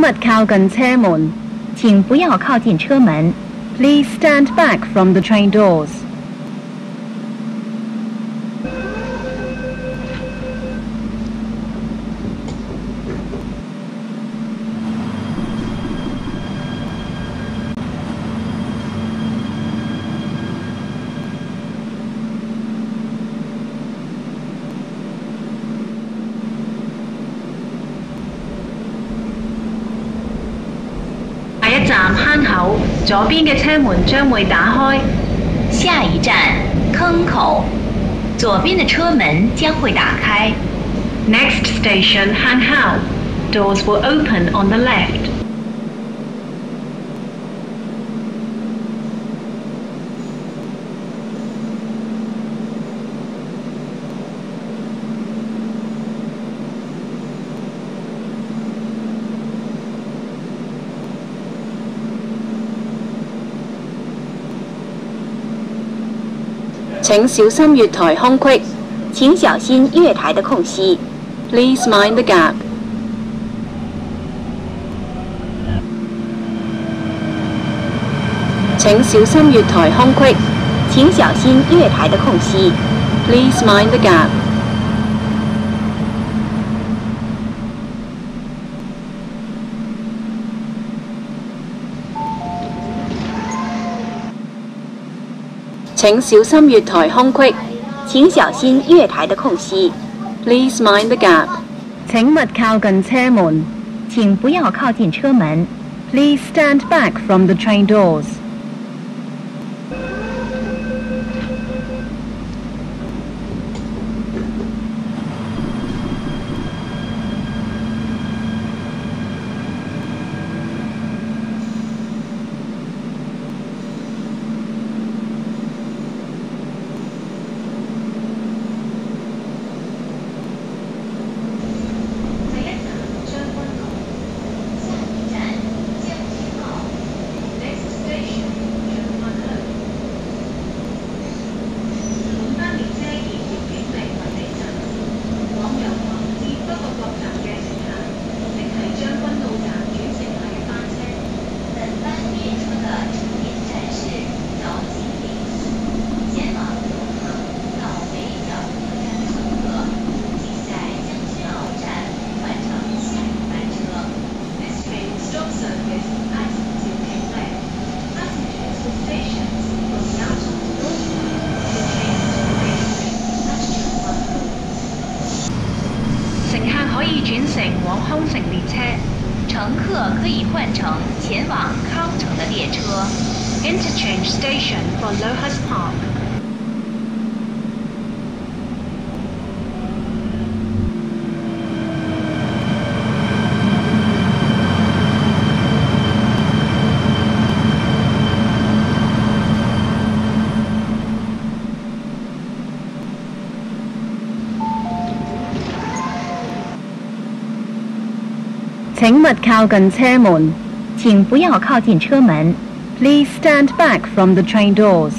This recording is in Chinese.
勿靠近车门。请不要靠近车门。 Please stand back from the train doors. 下一站坑口，左边嘅车门将会打开。下一站坑口，左边的车门将会打开。 Next station, Hang Hao. Doors will open on the left. 請小心月台空隙。请小心月台的空隙。Please mind the gap. 請小心月台空隙。请小心月台的空隙。Please mind the gap. 请小心月台空隙。请小心月台的空隙。Please mind the gap. 请勿靠近车门。请不要靠近车门。Please stand back from the train doors. 乘客可以轉乘往康城列車。乘客可以换乘前往康城的列车。Interchange station for Lohas Park. 请勿靠近车门。请不要靠近车门。 Please stand back from the train doors.